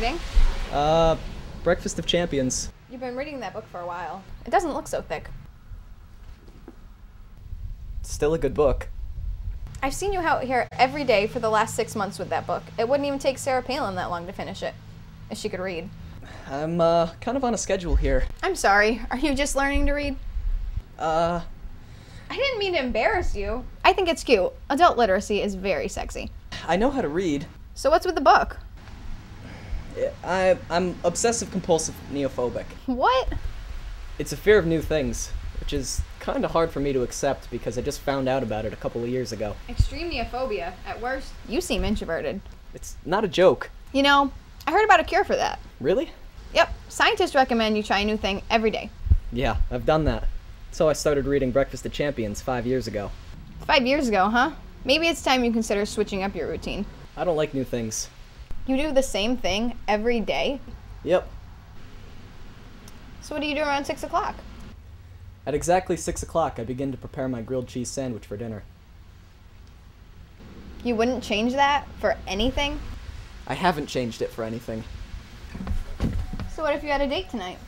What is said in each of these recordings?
reading? Uh, Breakfast of Champions. You've been reading that book for a while. It doesn't look so thick. Still a good book. I've seen you out here every day for the last six months with that book. It wouldn't even take Sarah Palin that long to finish it, if she could read. I'm, uh, kind of on a schedule here. I'm sorry. Are you just learning to read? Uh, I didn't mean to embarrass you. I think it's cute. Adult literacy is very sexy. I know how to read. So what's with the book? I, I'm obsessive compulsive neophobic. What? It's a fear of new things, which is kind of hard for me to accept because I just found out about it a couple of years ago. Extreme neophobia, at worst. You seem introverted. It's not a joke. You know, I heard about a cure for that. Really? Yep, scientists recommend you try a new thing every day. Yeah, I've done that. So I started reading Breakfast of Champions five years ago. Five years ago, huh? Maybe it's time you consider switching up your routine. I don't like new things. You do the same thing every day? Yep. So what do you do around 6 o'clock? At exactly six o'clock, I begin to prepare my grilled cheese sandwich for dinner. You wouldn't change that for anything? I haven't changed it for anything. So what if you had a date tonight?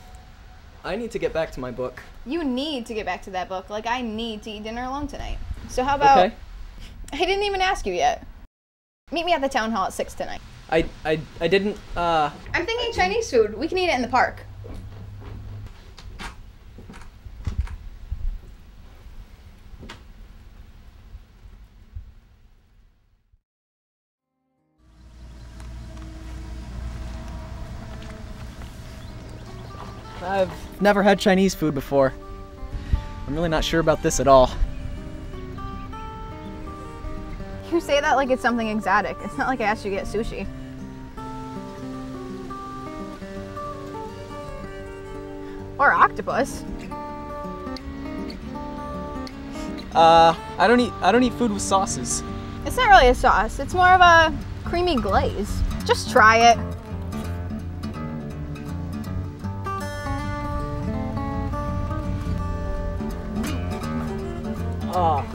I need to get back to my book. You need to get back to that book, like I need to eat dinner alone tonight. So how about Okay. I didn't even ask you yet. Meet me at the town hall at 6 tonight. I, I, I didn't, uh, I'm thinking Chinese food. We can eat it in the park. I've never had Chinese food before. I'm really not sure about this at all. Say that like it's something exotic. It's not like I asked you to get sushi. Or octopus. Uh, I don't eat, I don't eat food with sauces. It's not really a sauce. It's more of a creamy glaze. Just try it. Oh,